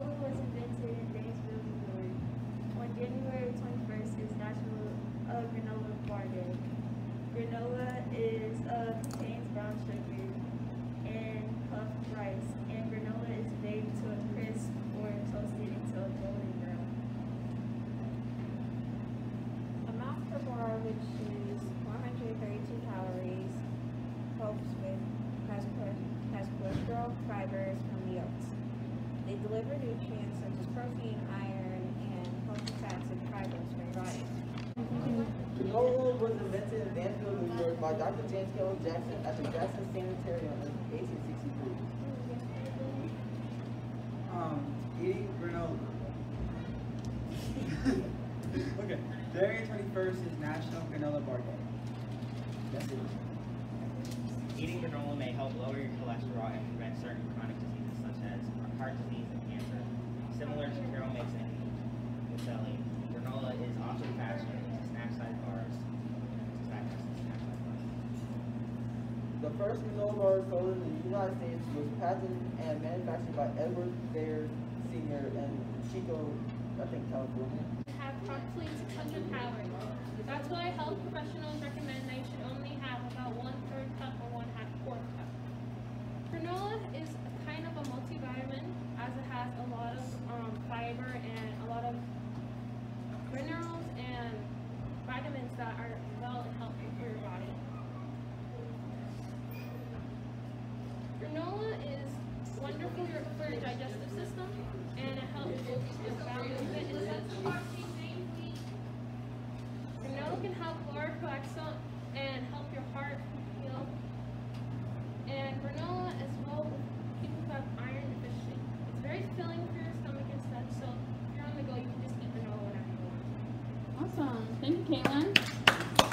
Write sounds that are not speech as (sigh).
Was invented in Dansville, New York. On January 21st is National uh, Granola Bar Day. Granola is uh, contains brown sugar and puffed rice, and granola is baked to a crisp or toasted until golden brown. A mouth per bar, which deliver nutrients such as protein, iron, and healthy fats and fibers for your body. Granola was invented in Danville, New York by Dr. James K. Jackson at the Jackson Sanitarium in 1863. Um, eating granola. (laughs) okay. January 21st is National Granola Bar Day. That's it. Eating granola may help lower your cholesterol and prevent certain chronic diseases such as heart disease and cancer. Similar to trail mix and muesli, granola is also fashioned into snack-sized bars. Snack- snack-sized bars. The first granola bar sold in the United States was patented and manufactured by Edward Bayer Sr. in Chico, I think, California. have approximately 600 calories. Awesome. Thank you, Caitlin.